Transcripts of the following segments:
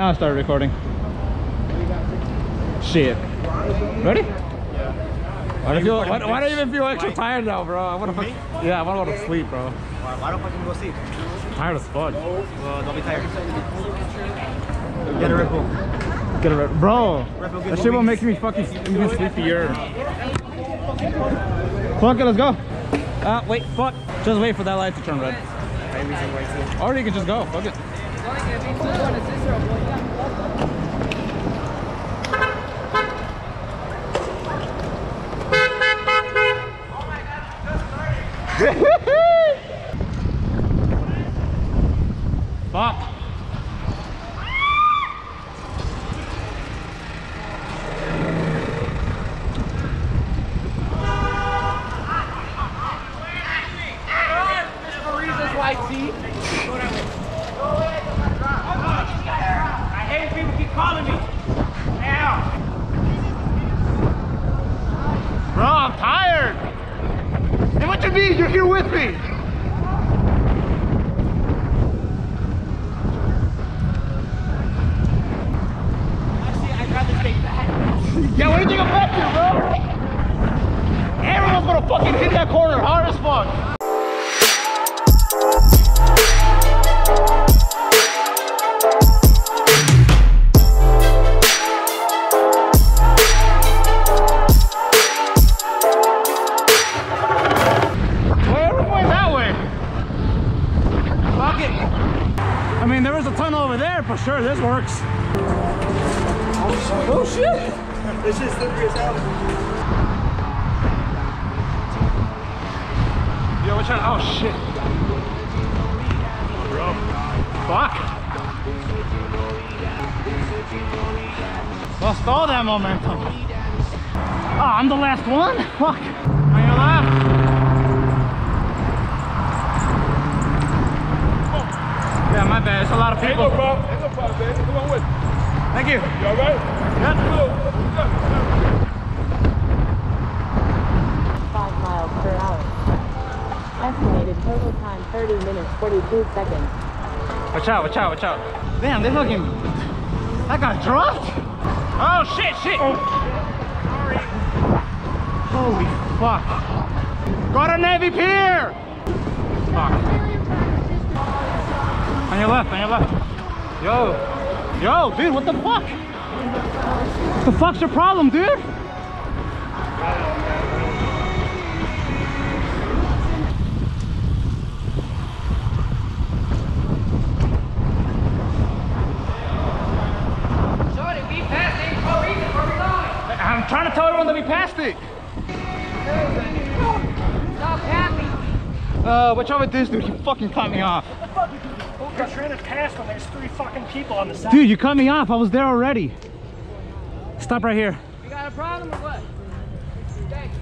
Now I start recording. Shit. Ready? Why do, I feel, why, why do I even feel extra tired now, bro? I wanna, fuck- yeah, I wanna go to sleep, bro. Why, why don't fucking go sleep? Tired as fuck. Well, don't be tired. Get a Red Bull. Get a red, bro. Red Bull That shit will movies. make me fucking even sleepier. Fuck it, let's go. Uh, wait, fuck. Just wait for that light to turn red. Right reason, right team. Or you can just go. Fuck it. Works. Oh shit! This is slippery as hell. Yo, which one? Oh shit. Bro. Fuck. Lost all that momentum. Oh, I'm the last one? Fuck. On your left. Yeah, my bad. It's a lot of people. no problem. Ain't no problem, man. Come on with me. Thank you. You all right? Yeah. five miles per hour. Estimated total time 30 minutes 42 seconds. Watch out, watch out, watch out. Damn, they fucking. That got dropped? Oh shit, shit. Oh. Sorry. Holy fuck. Go to Navy Pier! Fuck. On your left, on your left. Yo. Yo, dude, what the fuck? What the fuck's your problem, dude? Shorty, we passed it for a reason. Where we going? I'm trying to tell everyone that we passed it. Stop happy. Uh, watch out with this dude. He fucking cut me off. You're trying to pass when there's three fucking people on the side. Dude, you cut me off. I was there already. Stop right here. You got a problem or what? Thanks.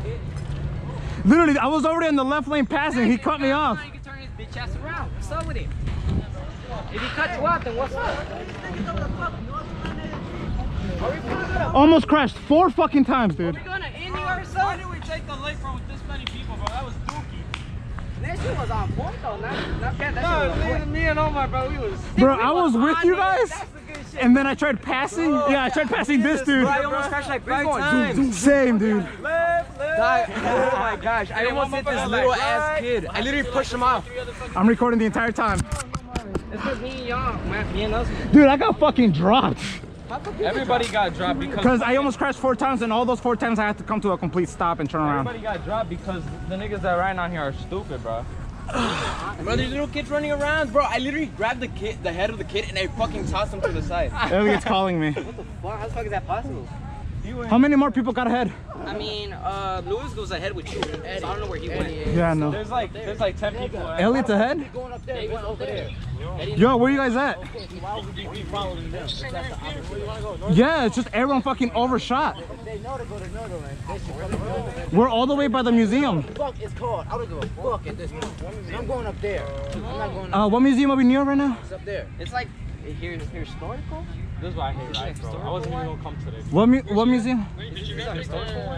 Literally, I was already in the left lane passing. He Thanks, cut me if off. You can turn his bitch ass around. What's up with him? If he cut you off, then what's up? Are we gonna, Almost crashed four fucking times, dude. Oh we gonna end you or something? we take the lake from this many people, bro? That was dookie. That shit was on point though. Not, not bad. That No, shit was on me, point. me and Omar, bro, we was. Bro, I was with you guys, That's the good shit. and then I tried passing. Yeah, I tried passing this dude. I almost crashed like five times. Same, dude. Left, left. oh my gosh, I almost hit this little ass kid. I literally pushed him off. I'm recording the entire time. It's just me and y'all, man. Me and us. Dude, I got fucking dropped. Everybody got dropped because Because I almost crashed four times, and all those four times I had to come to a complete stop and turn around. everybody got dropped because the niggas that ride on here are stupid, bro. bro, there's little kids running around, bro. I literally grabbed the kid, the head of the kid, and I fucking tossed him to the side. Eliott's calling me. Wow, how the fuck is that possible? How many more people got ahead? I mean, uh, Lewis goes ahead with you. So I don't know where he went. Yeah, no. There's like, there's like ten people. around. Eliott's ahead? Going up there, he went over there. Yo, where are you guys at? Yeah, it's just everyone fucking overshot. They know to go to Northern They should come to Northern We're all the way by the museum. Fuck, it's cold. I don't give a fuck at this point. I'm going up there. I'm not going Uh, what museum are we near right now? It's up there. It's like here, here historical. This is why I hate rides, bro. I wasn't even gonna come today. What mu what museum? Or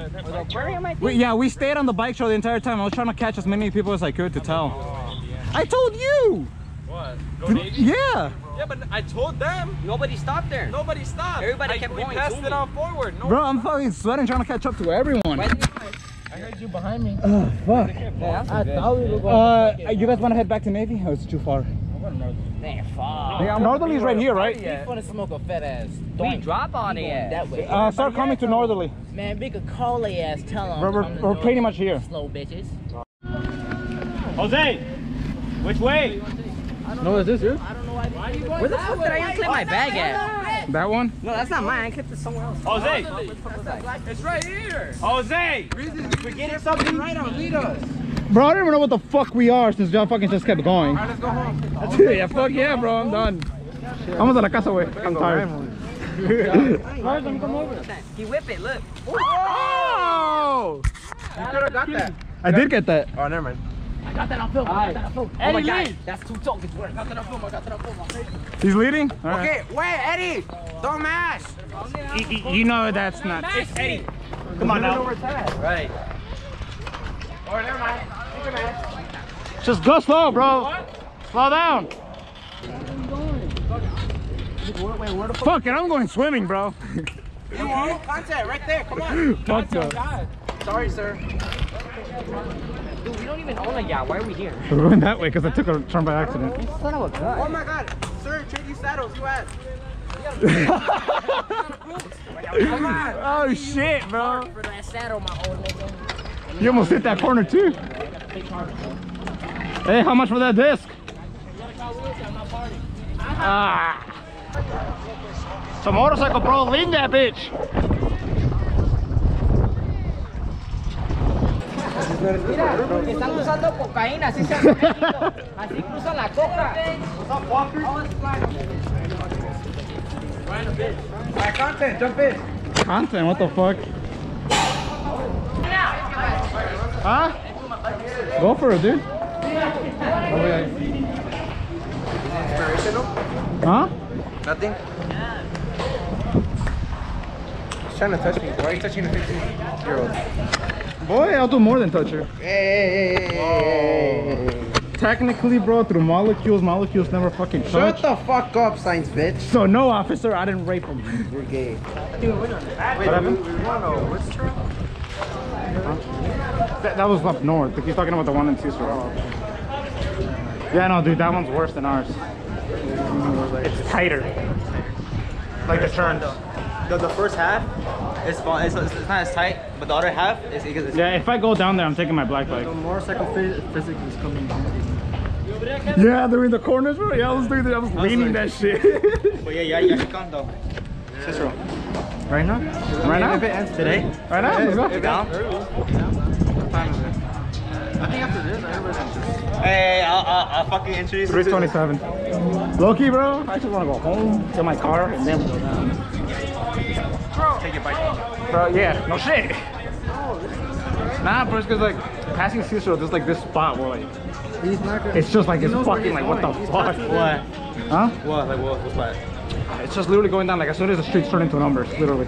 the aquarium, I think. We, yeah, we stayed on the bike show the entire time. I was trying to catch as many people as I could to tell. I told you. What? Go Navy? Yeah. Yeah, but I told them. Nobody stopped there. Nobody stopped. Everybody I, kept we going, passed zooming. it on forward. No. Bro, I'm fucking sweating trying to catch up to everyone. I heard you behind me. Oh, fuck. I thought we were Uh, you guys want to head back to Navy? Oh, it's too far. Man, fuck. Yeah, Northerly's right here, right? You wanna smoke a fat ass? We Doink. drop on We it. that way. Uh, start coming to Northerly. Man, we could call they ass, tell them. We're, we're, we're pretty much here. slow bitches. Jose, which way? No, is this yours? I don't know why. why you Where the fuck did I unclip my bag at? That one? No, that's not mine. I clipped it somewhere else. Jose, It's right here. Jose. We're getting something right on. Lead us. Bro, I don't even know what the fuck we are since y'all fucking just kept going. Let's go home. yeah, fuck yeah, bro. I'm done. Vamos a la casa, güey. I'm tired. He whip it. Look. oh! You could have got that. I did get that. Oh, never mind. Oh my god, that's two tokens worth. He's leading? All right. Okay, wait, Eddie. Don't mash. Y- y- You know that's not. It's Eddie. Come on now. Right. Oh, never mind. You can mash. Just go slow, bro. Slow down. Fuck it, I'm going swimming, bro. You want contact right there. Come on. Fuck that. Sorry, sir. Dude, we don't even own a yacht. Why are we here? We're going that way because I took a turn by accident. Son of a gun. Oh my God, sir, trade these saddles. You ass. oh shit, bro. For that saddle, my old nigga. You almost hit that corner too. Hey, how much for that disc? Ah. Some motorcycle pro, lean that bitch. Están usando cocaína, así se hace. Así cruzan la coca. My content, jump in. Content, what the fuck? Huh? Go for it, dude. Huh? Nothing. He's trying to touch me. Why are you touching a 15 year old? Boy, I'll do more than touch her. Hey. Technically, bro, through molecules, molecules never fucking touch. Shut the fuck up, science bitch. So no, officer, I didn't rape him. You're gay. What happened? That, that was up north. He's talking about the one in Cicero. Yeah, no, dude, that one's worse than ours. It's tighter. Like the turns. The, the first half is fun. It's, it's not as tight, but the other half is because it's Yeah, if I go down there, I'm taking my black bike. motorcycle phys- physics is coming. Yeah, they're in the corners, bro. Yeah, I was doing that. I was leaning that shit. But yeah, yeah, yeah, you come though. Cicero. right now? Right now? If it ends today, Right now? Let's go. down. I think after this, everybody's just. Hey, I'll, I'll, I'll fucking introduce you to- 327. Loki, bro. I just want to go home, to my car, and then we go down. Take your bike. Bro, yeah, no shit. Nah, bro, it's because like passing Cicero, there's like this spot where like He's not gonna. it's just like it's fucking he's like what the. He's fuck? What? Huh? What? Like what? What's that? It's just literally going down like as soon as the streets turn into numbers, literally.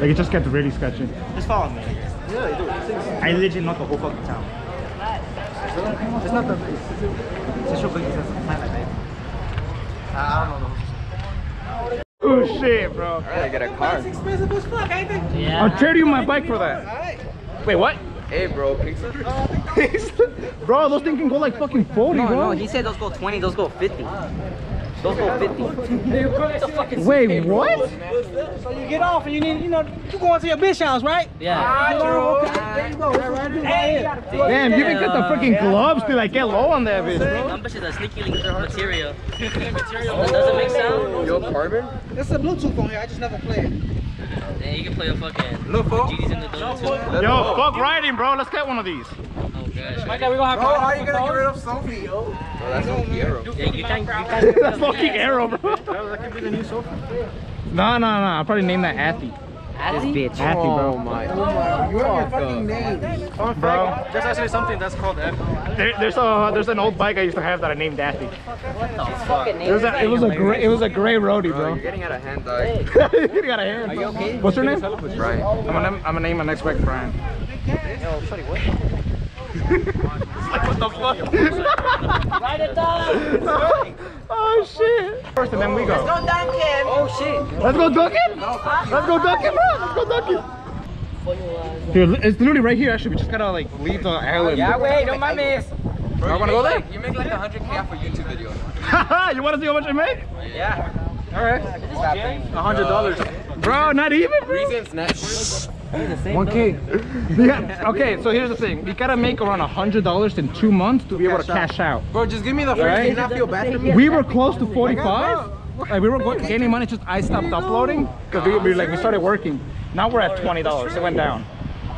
Like it just gets really sketchy. Just follow me. Yeah, you do. I literally know the whole fucking town. It's not that big. Cicero Big is a planet, babe. I don't know. Oh shit, bro. I get a car. expensive as fuck, ain't it? Yeah. I'll trade you my bike for that. Wait, what? Hey, bro, pizza. Oh, bro, those things can go like fucking 40, No, bro. no, he said those go 20, those go 50. Those go 50. what the fuck is Wait, what? So you get off and you need, you know, you going to your bitch house, right? Yeah. Ah, ah. There you go. Hey, Damn, you even got the freaking gloves to like get low on that bitch, bro. Numbers is a sneaky link material. That doesn't make oh, sound. Yo, carbon? There's a Bluetooth on here. I just never play it. Yeah, you can play a fucking Look, folks. GD's in the donut too. Yo, fuck riding, bro. Let's get one of these. Oh gosh. Okay, we gonna have Bro, how are you gonna get rid of Sophie, yo? Bro, that's no hero. Yeah, you can, you can. That's fucking arrow, bro. That could be the new Sophie. No, no, no. I'll probably name that Athy. This bitch. Athy, bro. Oh my. You have your fucking name. Bro, There's actually something that's called F. there, there's a there's an old bike I used to have that I named Athy. Fucking It was a it was a gray it was a gray roadie, Bro, bro. you're getting out of hand, dog. you got a hand. Are you okay? What's your name? Right. I'm gonna I'm gonna name my next bike Brian. Yo, sorry, what? Like, what the fuck? Write it down. oh shit. First and then we go. Go down, Kim. Oh shit. Let's go Dunkin'? Let's go Dunkin', bro. Let's go Dunkin'. Dude, it's literally right here. Actually, we just gotta like leave the island. Yeah, wait, no mames. I wanna go there. You make like 100k off a YouTube video. you wanna see how much I make? Yeah. All right. Hundred dollars. Bro, not even, bro. Reasons net. One K. Yeah. Okay, so here's the thing. We gotta make around a hundred dollars in two months to be able to cash out. Bro, just give me the first. Right? Not feel bad for me? We were close to 45. Like we were go- gaining money, just I stopped uploading because we, we like we started working. Now we're at twenty dollars. It went down.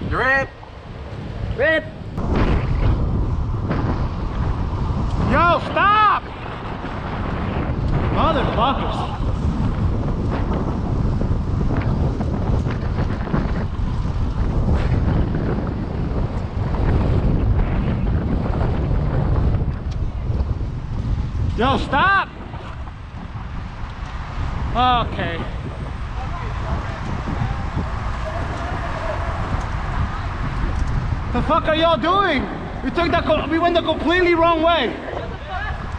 Drip. Rip. Yo, stop! Motherfuckers. Yo, stop! Okay. The fuck are y'all doing? We took the we went the completely wrong way.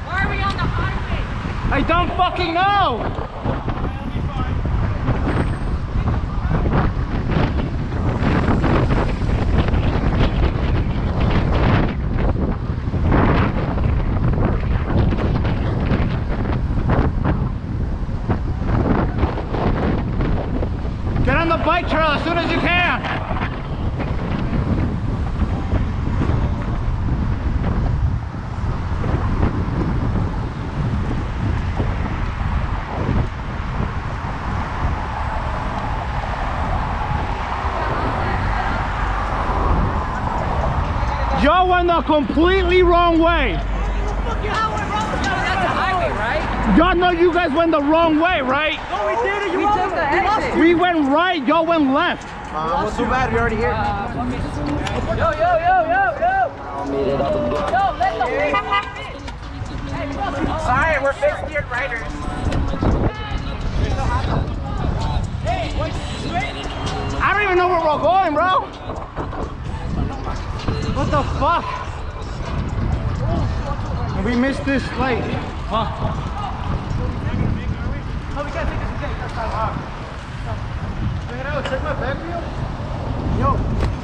Why are we on the highway? I don't fucking know. Get on the bike trail as soon as you can. Y'all went the completely wrong way. Y'all know you guys went the wrong way, right? We took the exit. We went right, y'all went left. Uh, well, too bad. We're already here. Yo, yo, yo, yo, yo. Yo, let the Sorry, we're fixed geared riders. I don't even know where we're going, bro. What the fuck? And we missed this light. Fuck.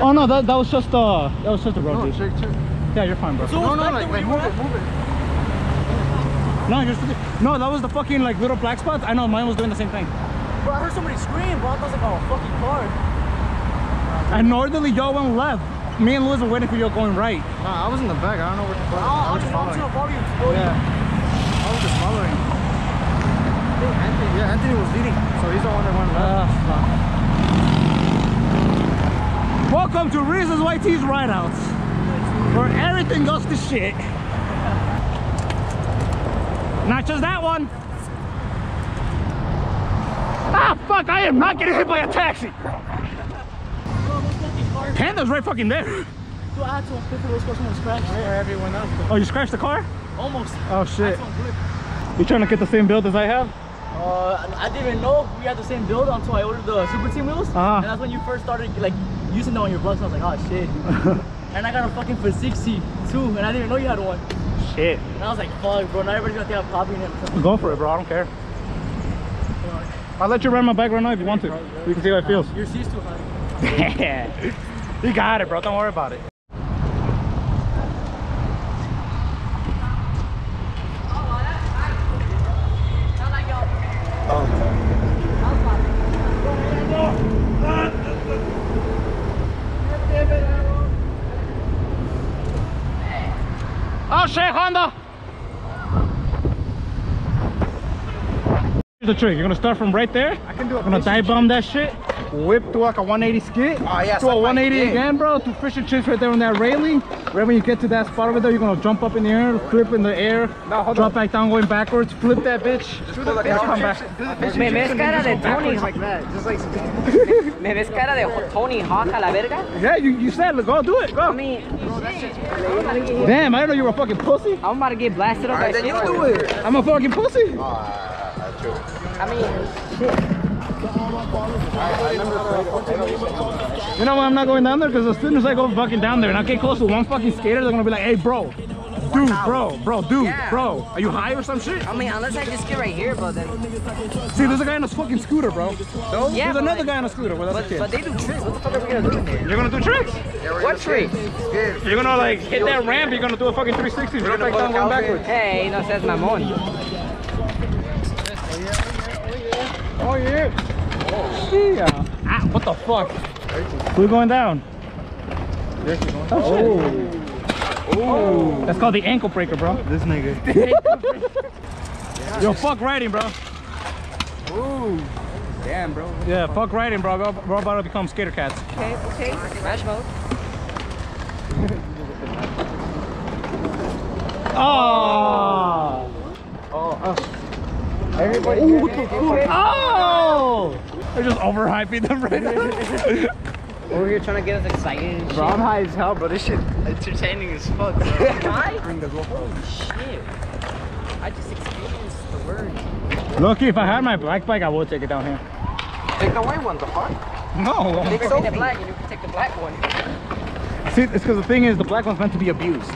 Oh no, that, that was just uh that was just a road. dude. Yeah, you're fine, bro. No, no, like, like move it, move it. No, you're no, that was the fucking like little black spot. I know mine was doing the same thing. Bro, I heard somebody scream, bro. I thought it was like a fucking car. And northerly y'all went left. Me and Liz were waiting for you going right. Nah, I was in the back. I don't know where the fuck. I was just following. Yeah. I was just following. I think Anthony, yeah, Anthony was leading, so he's the one that went left. Ah, Welcome to Reasons YT's Rideouts, where everything goes to shit. Not just that one. Ah, fuck, I am not getting hit by a taxi. Panda's right fucking there. Dude, I had to flip those customers scratch. Yeah, everyone else. Oh, you scratched the car? Almost. Oh, shit. You trying to get the same build as I have? Uh, I didn't know we had the same build until I ordered the Super Team wheels. Ah. And that's when you first started like using them on your vlogs. I was like, oh shit. and I got a fucking for 60 too, and I didn't know you had one. Shit. And I was like, fuck, bro. Now everybody's gonna think I'm copying it. Go for it, bro. I don't care. I'll let you ride my bike right now if you want to. You can see how it feels. Your C's too high. you got it, bro. Don't worry about it. Oh shit, Honda! Here's the trick. You're gonna start from right there. I can do it. Gonna dive bomb that shit. Whip to like a 180 skid. Oh, yeah, To a 180 dick. again, bro. To fish and chips right there on that railing. Right when you get to that spot over there, you're gonna jump up in the air, flip in the air, drop back down, going backwards, flip that bitch. Then come back. Me ves cara de Tony. like that, just like. Me ves cara de Tony Hawk a la verga. Yeah, you, you said, go do it. go. I Go. mean, Damn, I didn't know you were a fucking pussy. I'm about to get blasted up by Then you shit. do it. I'm a fucking pussy. Ah, true. I mean, You know why I'm not going down there? Because as soon as I go fucking down there and I get close to one fucking skater, they're gonna be like, hey, bro. Dude, bro, bro, dude, Yeah. bro. Are you high or some shit? I mean, unless I just get right here, but then. See, there's a guy on a fucking scooter, bro. Yeah, there's another like- guy on a scooter with other But, kids. but they do tricks. What the fuck are we gonna do in there? You're gonna do tricks? What trick? You're gonna like hit that ramp, you're gonna do a fucking 360, drop back down, going backwards. Hey, no seas mamón. Oh yeah. Oh yeah. Ah, what the fuck? We're going down. Oh. Oh. That's called the ankle breaker, bro. This nigga. Yo, fuck riding, bro. Damn, bro. Yeah, fuck riding, bro. We're we're about to become skater cats. Okay, okay. Smash mode. Oh. Everybody. Oh. They're just overhyping them right now. Over here trying to get us excited and shit. Bro, I'm high as hell, bro. This shit entertaining as fuck, bro. Why? Holy shit. I just experienced the word. Loki, if I had my black bike, I would take it down here. Take the white one, the fuck? No. They could the black and you can take the black one. See, it's because the thing is, the black one's meant to be abused.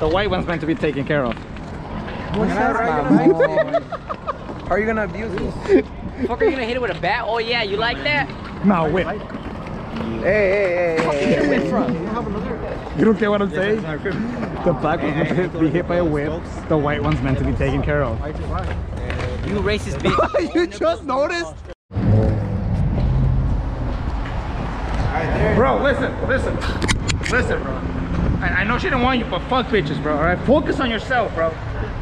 The white one's meant to be taken care of. How are you gonna abuse this? Fuck, are you gonna hit it with a bat? Oh yeah, you like that? No, whip. Hey, hey, hey, hey. Hit it with from. You don't get what I'm saying? The black one's meant to be hit by a whip. The white one's meant to be taken care of. You racist bitch. you just noticed? Bro, listen, listen. Listen, bro. I, I know she didn't want you, but fuck bitches, bro. Alright? Focus on yourself, bro.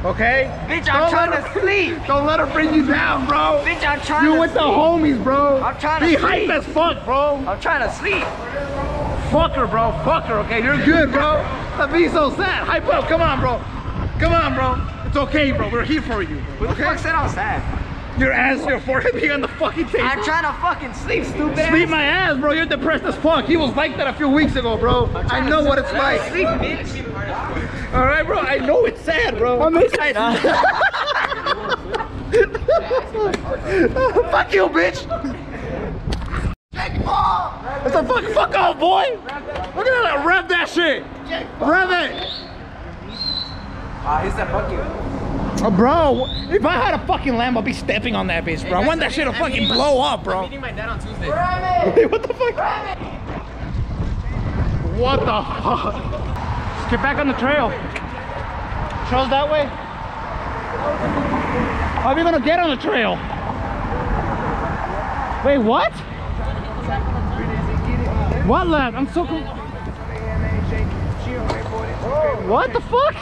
Okay? Bitch, I'm Don't trying let to her- sleep. Don't let her bring you down, bro. Bitch, I'm trying You to with the homies, bro. I'm trying to Be sleep. hype as fuck, bro. I'm trying to sleep. Fuck her, bro. Fuck her, okay? You're good, bro. Don't be so sad. Hype up. Come on, bro. Come on, bro. It's okay, bro. We're here for you. Who the fuck said I was sad? Your ass, your forehead being on the fucking table. I'm trying to fucking sleep, stupid ass. Sleep my ass, bro. You're depressed as fuck. He was like that a few weeks ago, bro. I know what it's like. Sleep, bitch. All right, bro. I know it's sad, bro. I'm excited. fuck you, bitch. Jake Paul. It's a fuck, fuck off, boy. Look at that. Rev that shit. Rev it. Ah, he said fuck you. Oh, bro, if I had a fucking lamb, I'd be stepping on that bitch, bro. I want that shit to fucking blow up, bro. Meeting my dad on Tuesday. Wait, what the fuck? What the fuck? Get back on the trail. Trail's that way? How are we gonna get on the trail? Wait, what? What lab? I'm so con- What the fuck?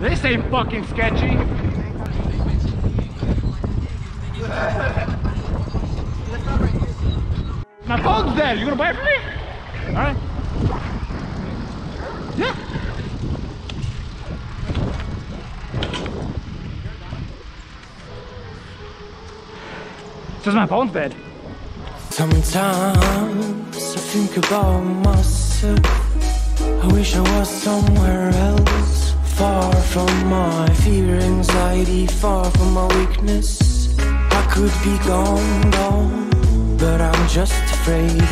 This ain't fucking sketchy. My phone's dead. You gonna buy it for me? All right. Yeah. Says my phone's dead. Sometimes I think about myself. I wish I was somewhere else. Far from my fear, anxiety, far from my weakness. I could be gone, gone, but I'm just afraid.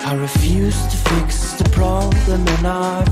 I refuse to fix the problem and I